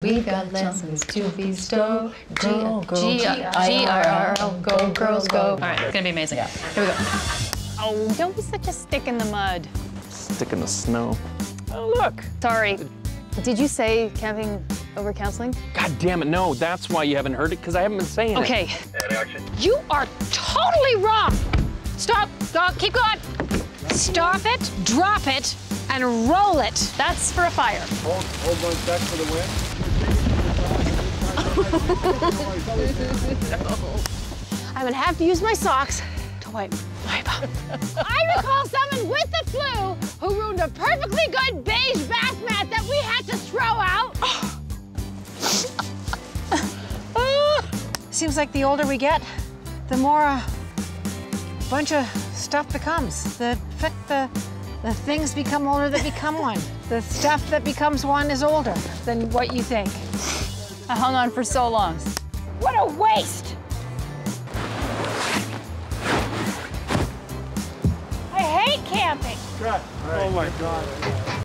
We got lessons to bestow. G Girl, girl, G G R R L. Go girls go. All right, it's gonna be amazing. Here we go. Oh, don't be such a stick in the mud. Stick in the snow. Oh, look. Sorry. Did you say camping over counseling? God damn it, no. That's why you haven't heard it, because I haven't been saying it. Okay. You are totally wrong. Stop. Stop. Keep going. Stop it. Drop it. And roll it. That's for a fire. Hold, hold those back for the wind. I'm gonna have to use my socks to wipe my bum. I recall someone with the flu who ruined a perfectly good beige bath mat that we had to throw out. Ah, seems like the older we get, the more a bunch of stuff becomes. The, in fact, the, the things become older that become one. The stuff that becomes one is older than what you think. I hung on for so long. What a waste! I hate camping. Oh my God.